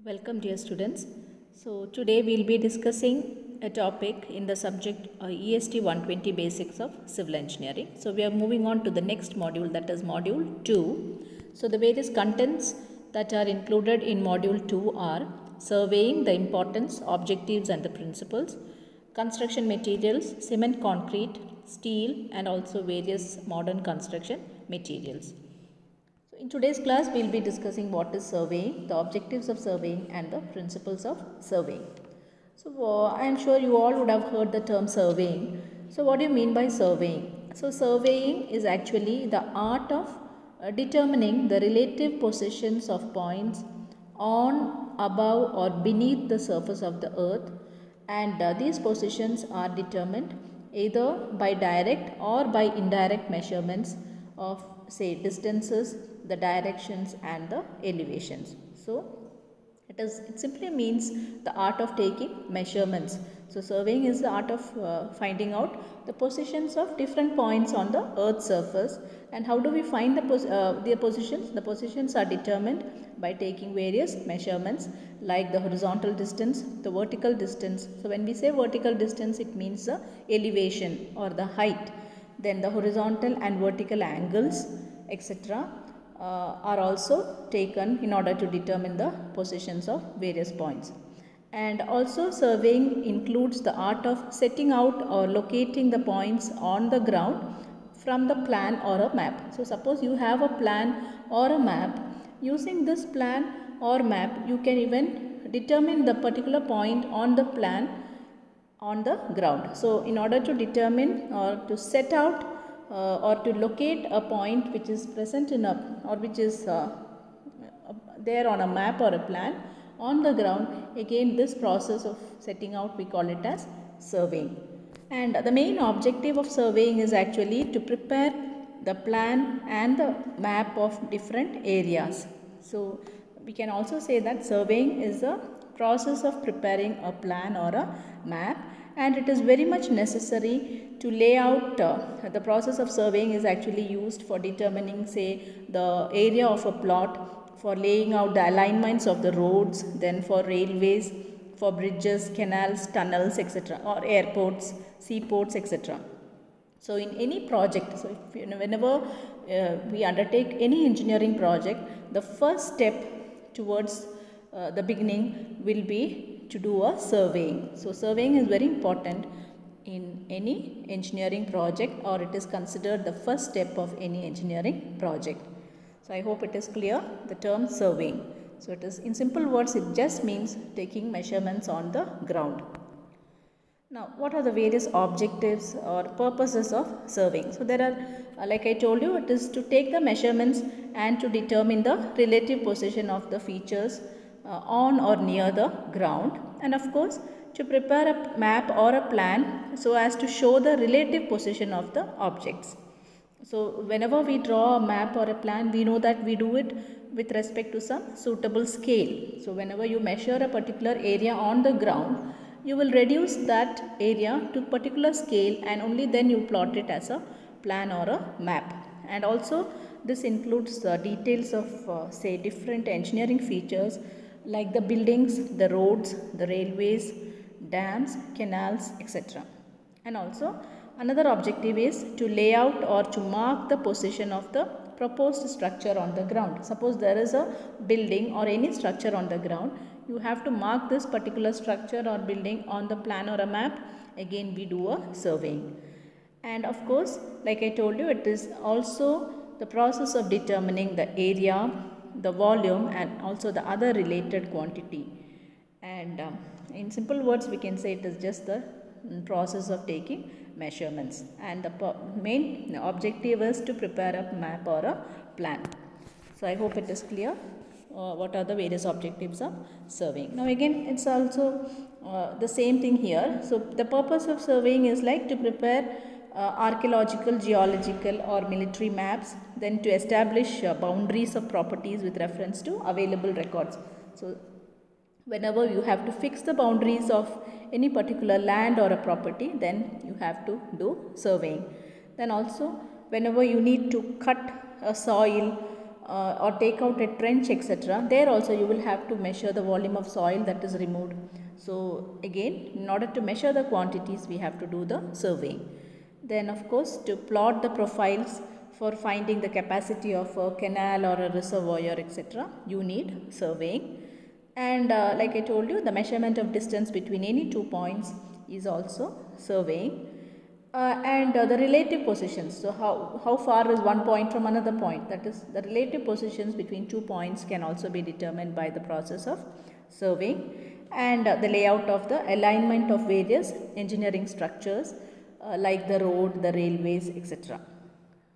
Welcome dear students. So today we will be discussing a topic in the subject uh, EST 120 basics of civil engineering. So we are moving on to the next module that is module 2. So the various contents that are included in module 2 are surveying the importance, objectives and the principles, construction materials, cement concrete, steel and also various modern construction materials. In today's class, we will be discussing what is surveying, the objectives of surveying and the principles of surveying. So uh, I am sure you all would have heard the term surveying. So what do you mean by surveying? So surveying is actually the art of uh, determining the relative positions of points on, above or beneath the surface of the earth and uh, these positions are determined either by direct or by indirect measurements of say distances the directions and the elevations. So, it is it simply means the art of taking measurements. So, surveying is the art of uh, finding out the positions of different points on the earth's surface and how do we find the pos uh, their positions? The positions are determined by taking various measurements like the horizontal distance, the vertical distance. So, when we say vertical distance it means the elevation or the height then the horizontal and vertical angles etc Uh, are also taken in order to determine the positions of various points. And also surveying includes the art of setting out or locating the points on the ground from the plan or a map. So suppose you have a plan or a map, using this plan or map you can even determine the particular point on the plan on the ground. So in order to determine or to set out uh, or to locate a point which is present in a or which is uh, there on a map or a plan on the ground again this process of setting out we call it as surveying. And the main objective of surveying is actually to prepare the plan and the map of different areas. So we can also say that surveying is a process of preparing a plan or a map and it is very much necessary to lay out uh, the process of surveying is actually used for determining say the area of a plot for laying out the alignments of the roads then for railways for bridges canals tunnels etc or airports seaports etc so in any project so if, you know, whenever uh, we undertake any engineering project the first step towards uh, the beginning will be to do a surveying. So surveying is very important in any engineering project or it is considered the first step of any engineering project. So I hope it is clear the term surveying. So it is in simple words it just means taking measurements on the ground. Now what are the various objectives or purposes of surveying? So there are uh, like I told you it is to take the measurements and to determine the relative position of the features uh, on or near the ground and of course to prepare a map or a plan so as to show the relative position of the objects. So whenever we draw a map or a plan we know that we do it with respect to some suitable scale. So whenever you measure a particular area on the ground you will reduce that area to particular scale and only then you plot it as a plan or a map. And also this includes the details of uh, say different engineering features like the buildings, the roads, the railways, dams, canals, etc. And also another objective is to lay out or to mark the position of the proposed structure on the ground. Suppose there is a building or any structure on the ground, you have to mark this particular structure or building on the plan or a map. Again we do a surveying. And of course, like I told you, it is also the process of determining the area, the volume and also the other related quantity and um, in simple words we can say it is just the process of taking measurements and the main objective is to prepare a map or a plan. So I hope it is clear uh, what are the various objectives of surveying. Now again it's also uh, the same thing here. So the purpose of surveying is like to prepare uh, archaeological, geological or military maps, then to establish uh, boundaries of properties with reference to available records. So, whenever you have to fix the boundaries of any particular land or a property, then you have to do surveying. Then also, whenever you need to cut a soil uh, or take out a trench etc there also you will have to measure the volume of soil that is removed so again in order to measure the quantities we have to do the surveying then of course to plot the profiles for finding the capacity of a canal or a reservoir etc you need surveying. And uh, like I told you the measurement of distance between any two points is also surveying. Uh, and uh, the relative positions. So, how, how far is one point from another point? That is the relative positions between two points can also be determined by the process of surveying. And uh, the layout of the alignment of various engineering structures uh, like the road, the railways etc.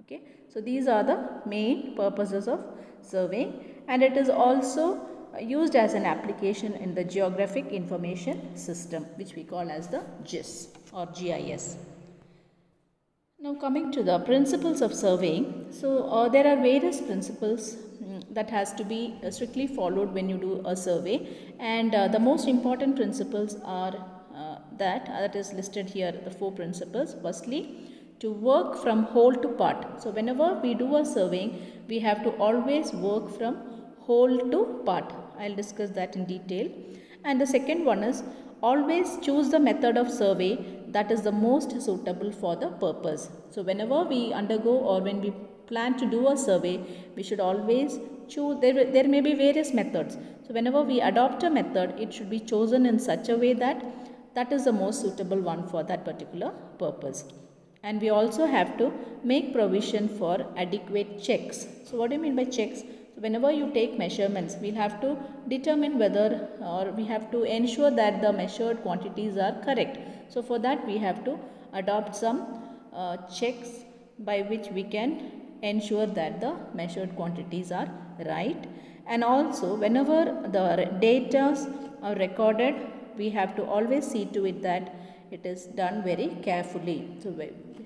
Okay. So, these are the main purposes of surveying and it is also used as an application in the geographic information system which we call as the GIS or GIS. Now coming to the principles of surveying. So uh, there are various principles um, that has to be uh, strictly followed when you do a survey and uh, the most important principles are that uh, that is listed here the four principles. Firstly to work from whole to part. So whenever we do a surveying we have to always work from whole to part. I'll discuss that in detail. And the second one is always choose the method of survey that is the most suitable for the purpose. So whenever we undergo or when we plan to do a survey, we should always choose, there, there may be various methods. So whenever we adopt a method, it should be chosen in such a way that that is the most suitable one for that particular purpose. And we also have to make provision for adequate checks. So what do you mean by checks? So whenever you take measurements, we'll have to determine whether or we have to ensure that the measured quantities are correct. So for that we have to adopt some uh, checks by which we can ensure that the measured quantities are right and also whenever the data are recorded we have to always see to it that it is done very carefully. So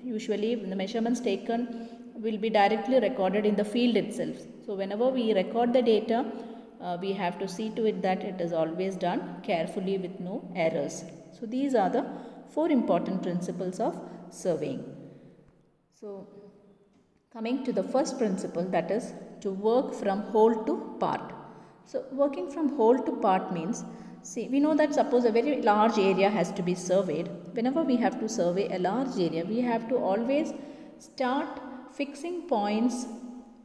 usually the measurements taken will be directly recorded in the field itself. So whenever we record the data uh, we have to see to it that it is always done carefully with no errors. So these are the four important principles of surveying. So, coming to the first principle that is to work from whole to part. So, working from whole to part means see we know that suppose a very large area has to be surveyed. Whenever we have to survey a large area we have to always start fixing points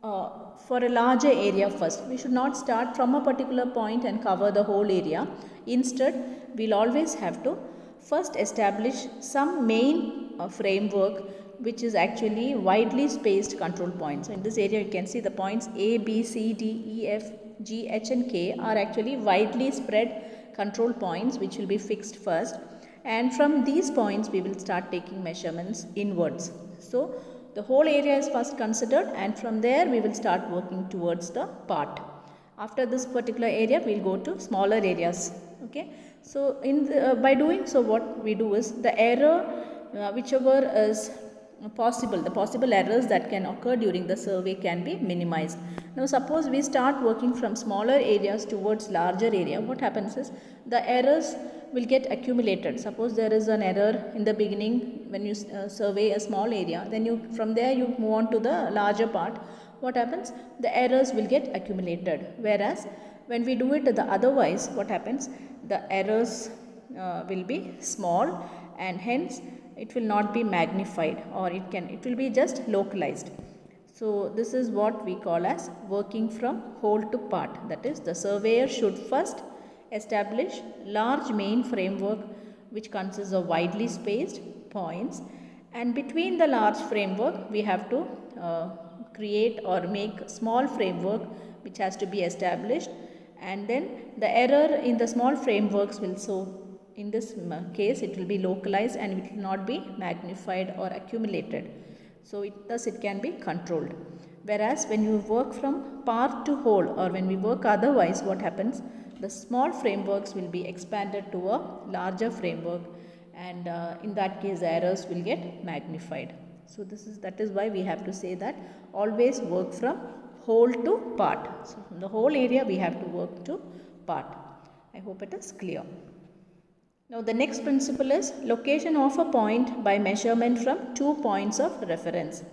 uh, for a larger area first. We should not start from a particular point and cover the whole area. Instead, we'll always have to first establish some main uh, framework which is actually widely spaced control points. So in this area you can see the points A, B, C, D, E, F, G, H and K are actually widely spread control points which will be fixed first and from these points we will start taking measurements inwards. So the whole area is first considered and from there we will start working towards the part. After this particular area we will go to smaller areas. Okay. So, in the, uh, by doing so what we do is the error uh, whichever is possible, the possible errors that can occur during the survey can be minimized. Now suppose we start working from smaller areas towards larger area, what happens is the errors will get accumulated. Suppose there is an error in the beginning when you uh, survey a small area, then you from there you move on to the larger part. What happens? The errors will get accumulated. Whereas when we do it the otherwise, what happens? The errors uh, will be small and hence it will not be magnified or it can it will be just localized. So this is what we call as working from whole to part. That is the surveyor should first establish large main framework which consists of widely spaced points. And between the large framework we have to uh, create or make small framework which has to be established. And then the error in the small frameworks will so in this case it will be localized and it will not be magnified or accumulated so it, thus it can be controlled whereas when you work from part to whole or when we work otherwise what happens the small frameworks will be expanded to a larger framework and uh, in that case errors will get magnified so this is that is why we have to say that always work from whole to part. So, from the whole area we have to work to part. I hope it is clear. Now, the next principle is location of a point by measurement from two points of reference.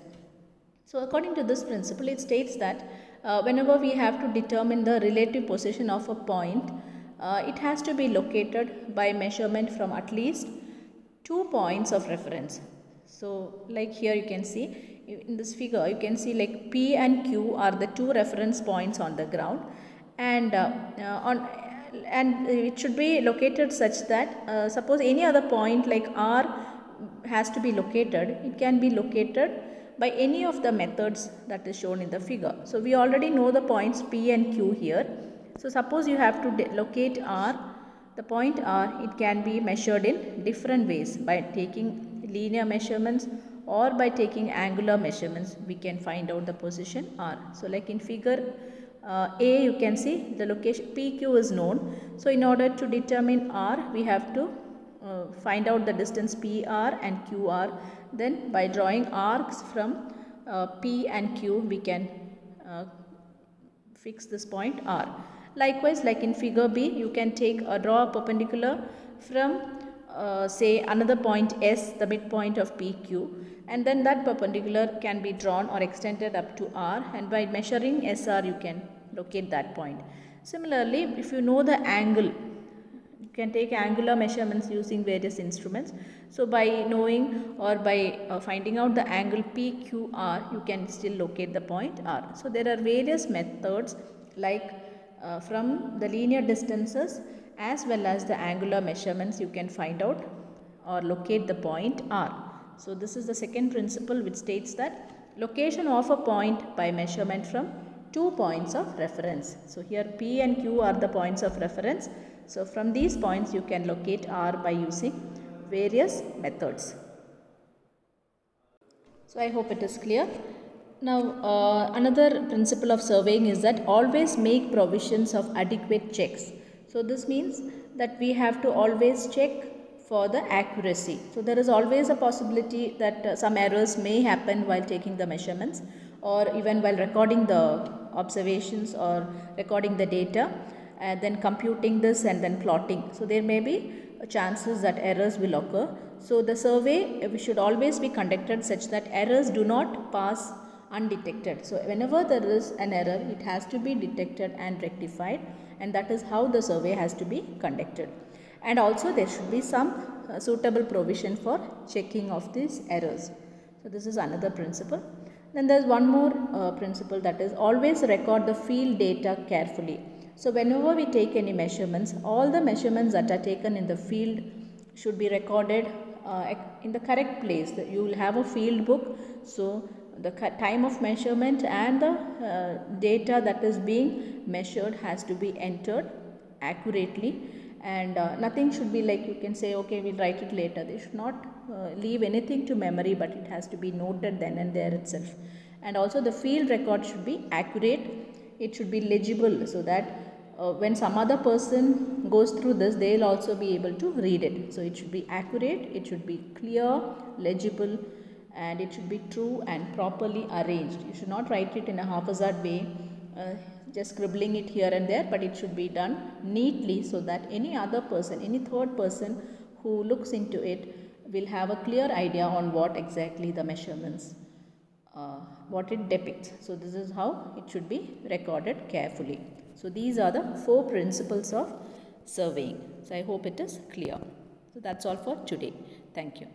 So, according to this principle, it states that uh, whenever we have to determine the relative position of a point, uh, it has to be located by measurement from at least two points of reference. So like here you can see in this figure you can see like P and Q are the two reference points on the ground and uh, uh, on and it should be located such that uh, suppose any other point like R has to be located it can be located by any of the methods that is shown in the figure. So we already know the points P and Q here. So suppose you have to locate R the point R it can be measured in different ways by taking linear measurements or by taking angular measurements we can find out the position R. So like in figure uh, A you can see the location PQ is known. So in order to determine R we have to uh, find out the distance PR and QR then by drawing arcs from uh, P and Q we can uh, fix this point R. Likewise like in figure B you can take a draw a perpendicular from uh, say another point S, the midpoint of PQ and then that perpendicular can be drawn or extended up to R and by measuring SR you can locate that point. Similarly, if you know the angle, you can take angular measurements using various instruments. So by knowing or by uh, finding out the angle PQR, you can still locate the point R. So there are various methods like uh, from the linear distances as well as the angular measurements you can find out or locate the point R. So this is the second principle which states that location of a point by measurement from two points of reference. So here P and Q are the points of reference. So from these points you can locate R by using various methods. So I hope it is clear. Now uh, another principle of surveying is that always make provisions of adequate checks. So this means that we have to always check for the accuracy. So there is always a possibility that uh, some errors may happen while taking the measurements or even while recording the observations or recording the data and then computing this and then plotting. So there may be chances that errors will occur. So the survey we should always be conducted such that errors do not pass undetected. So whenever there is an error it has to be detected and rectified and that is how the survey has to be conducted. And also there should be some uh, suitable provision for checking of these errors. So this is another principle. Then there is one more uh, principle that is always record the field data carefully. So whenever we take any measurements, all the measurements that are taken in the field should be recorded uh, in the correct place. You will have a field book. So the time of measurement and the uh, data that is being measured has to be entered accurately and uh, nothing should be like you can say okay we'll write it later. They should not uh, leave anything to memory but it has to be noted then and there itself. And also the field record should be accurate. It should be legible so that uh, when some other person goes through this they'll also be able to read it. So it should be accurate it should be clear legible and it should be true and properly arranged. You should not write it in a haphazard way, uh, just scribbling it here and there, but it should be done neatly so that any other person, any third person who looks into it will have a clear idea on what exactly the measurements, uh, what it depicts. So this is how it should be recorded carefully. So these are the four principles of surveying. So I hope it is clear. So that's all for today. Thank you.